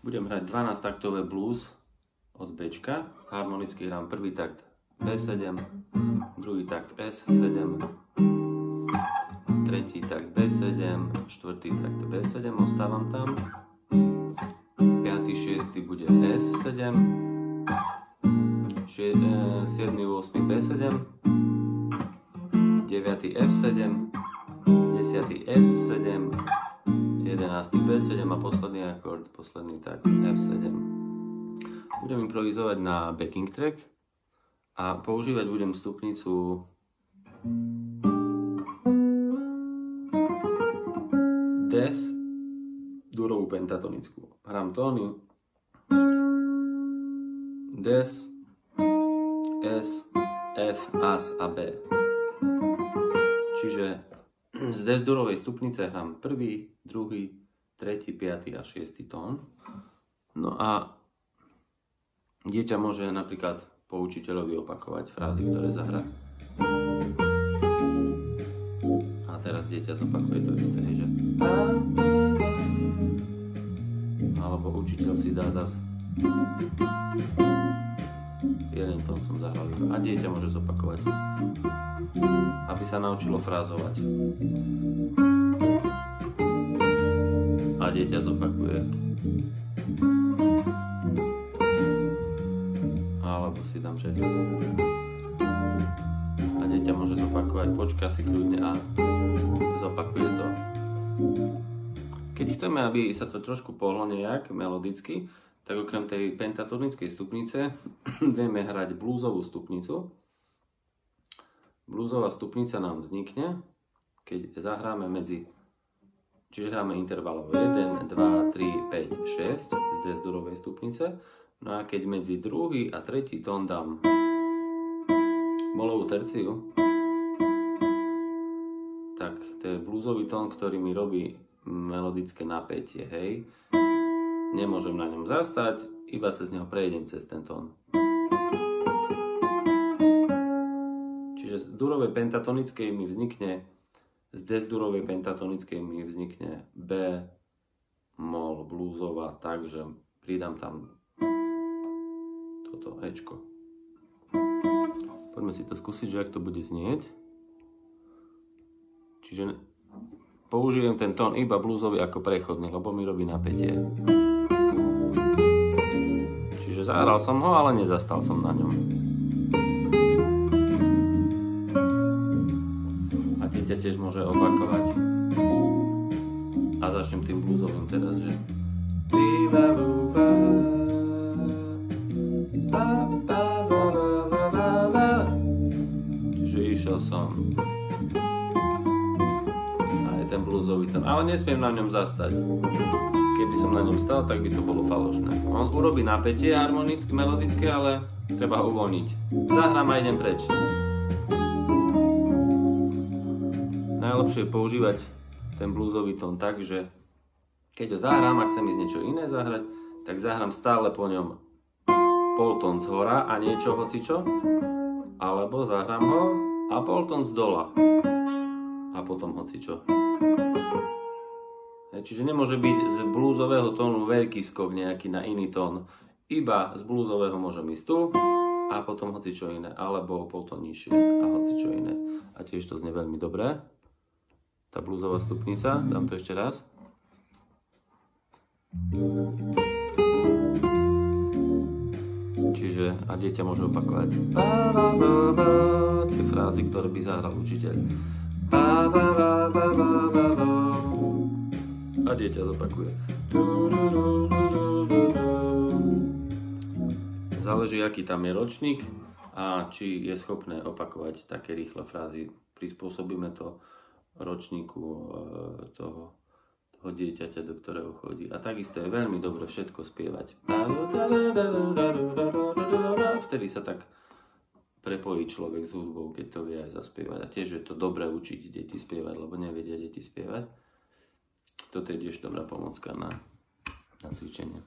Budem hrať 12 taktové blues od B. Harmonicky hrám prvý takt B7, druhý takt S7, tretí takt B7, štvrtý takt B7, ostávam tam. 5. 6. bude S7, 7. 8. B7, 9. F7, 10. S7, 11. B7 a posledný akord, posledný tak F7. Budem improvizovať na backing track a používať budem stupnicu Des durovú pentatonickú. Hrám tóny Des, S, F, As a B. Čiže z desdurovej stupnice hrám prvý, druhý, tretí, piatý a šiestý tón. No a dieťa môže napríklad po učiteľovi opakovať frázy, ktoré zahrá. A teraz dieťa zopakuje to isté, že alebo učiteľ si dá zas jeden tón som zahral a dieťa môže zopakovať aby sa naučilo frázovať. A dieťa zopakuje. Alebo si dám, že... A dieťa môže zopakovať, počká si kľudne a zopakuje to. Keď chceme, aby sa to trošku pohlo nejak melodicky, tak okrem tej pentatonickej stupnice vieme hrať blúzovú stupnicu, Blúzová stupnica nám vznikne, keď zahráme medzi, čiže hráme intervalovo 1, 2, 3, 5, 6 z desdurovej stupnice. No a keď medzi druhý a tretí tón dám molovú terciu, tak to je blúzový tón, ktorý mi robí melodické napätie, hej. Nemôžem na ňom zastať, iba cez neho prejdem cez ten tón. durovej pentatonickej mi vznikne, z desdurovej pentatonickej mi vznikne B, mol, blúzová, takže pridám tam toto Ečko. Poďme si to skúsiť, že ak to bude znieť. Čiže použijem ten tón iba blúzový ako prechodný, lebo mi robí napätie. Zahral som ho, ale nezastal som na ňom. dieťa tiež môže opakovať. A začnem tým bluesovým teraz, že Čiže išiel som a je ten bluesový tón, ale nesmiem na ňom zastať. Keby som na ňom stal, tak by to bolo falošné. On urobí napätie harmonické, melodické, ale treba ho uvoľniť. Zahrám a idem preč. najlepšie je používať ten bluesový tón tak, že keď ho zahrám a chcem ísť niečo iné zahrať, tak zahrám stále po ňom poltón z hora a niečo hocičo, alebo zahrám ho a poltón z dola a potom hocičo. Čiže nemôže byť z blúzového tónu veľký skok nejaký na iný tón. Iba z blúzového môžem ísť tu a potom hoci čo iné, alebo poltón nižšie a hoci čo iné. A tiež to znie veľmi dobré tá blúzová stupnica. Dám to ešte raz. Čiže a dieťa môže opakovať tie frázy, ktoré by zahral učiteľ. A dieťa zopakuje. Záleží, aký tam je ročník a či je schopné opakovať také rýchle frázy. Prispôsobíme to ročníku e, toho, toho dieťaťa, do ktorého chodí. A takisto je veľmi dobre všetko spievať. Vtedy sa tak prepojí človek s hudbou, keď to vie aj zaspievať. A tiež je to dobré učiť deti spievať, lebo nevedia deti spievať. Toto je tiež dobrá pomocka na, na cvičenie.